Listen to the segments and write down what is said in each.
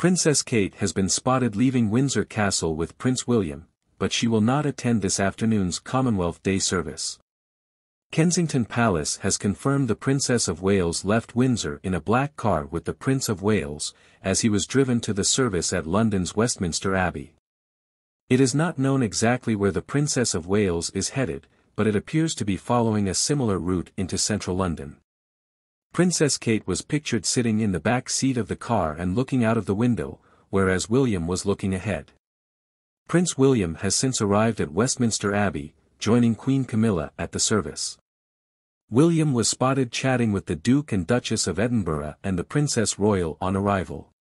Princess Kate has been spotted leaving Windsor Castle with Prince William, but she will not attend this afternoon's Commonwealth Day service. Kensington Palace has confirmed the Princess of Wales left Windsor in a black car with the Prince of Wales, as he was driven to the service at London's Westminster Abbey. It is not known exactly where the Princess of Wales is headed, but it appears to be following a similar route into central London. Princess Kate was pictured sitting in the back seat of the car and looking out of the window, whereas William was looking ahead. Prince William has since arrived at Westminster Abbey, joining Queen Camilla at the service. William was spotted chatting with the Duke and Duchess of Edinburgh and the Princess Royal on arrival.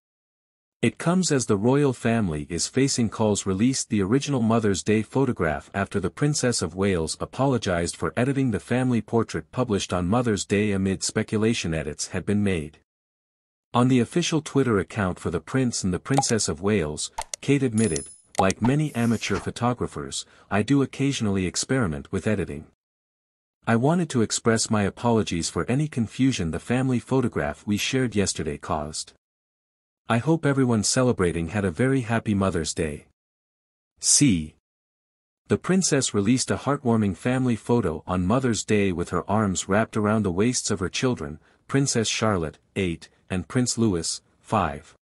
It comes as the royal family is facing calls released the original Mother's Day photograph after the Princess of Wales apologized for editing the family portrait published on Mother's Day amid speculation edits had been made. On the official Twitter account for the Prince and the Princess of Wales, Kate admitted, like many amateur photographers, I do occasionally experiment with editing. I wanted to express my apologies for any confusion the family photograph we shared yesterday caused. I hope everyone celebrating had a very happy Mother's Day. C. The princess released a heartwarming family photo on Mother's Day with her arms wrapped around the waists of her children, Princess Charlotte, 8, and Prince Louis, 5.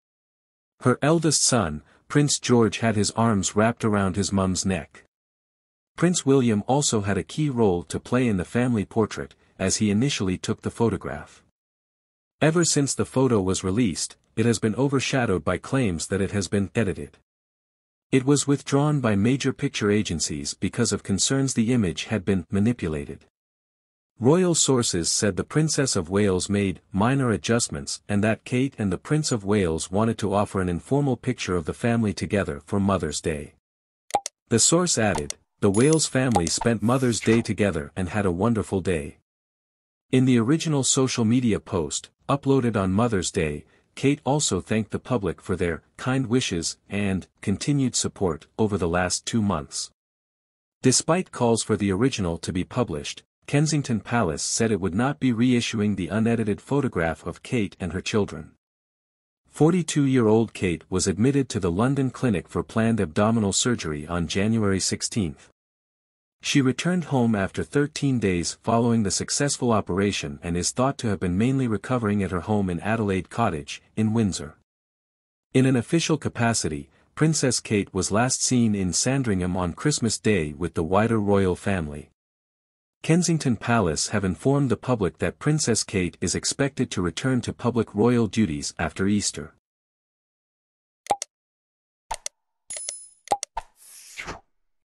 Her eldest son, Prince George had his arms wrapped around his mum's neck. Prince William also had a key role to play in the family portrait, as he initially took the photograph. Ever since the photo was released, it has been overshadowed by claims that it has been edited. It was withdrawn by major picture agencies because of concerns the image had been manipulated. Royal sources said the Princess of Wales made minor adjustments and that Kate and the Prince of Wales wanted to offer an informal picture of the family together for Mother's Day. The source added, the Wales family spent Mother's Day together and had a wonderful day. In the original social media post, uploaded on Mother's Day, Kate also thanked the public for their kind wishes and continued support over the last two months. Despite calls for the original to be published, Kensington Palace said it would not be reissuing the unedited photograph of Kate and her children. 42-year-old Kate was admitted to the London clinic for planned abdominal surgery on January 16. She returned home after 13 days following the successful operation and is thought to have been mainly recovering at her home in Adelaide Cottage, in Windsor. In an official capacity, Princess Kate was last seen in Sandringham on Christmas Day with the wider royal family. Kensington Palace have informed the public that Princess Kate is expected to return to public royal duties after Easter.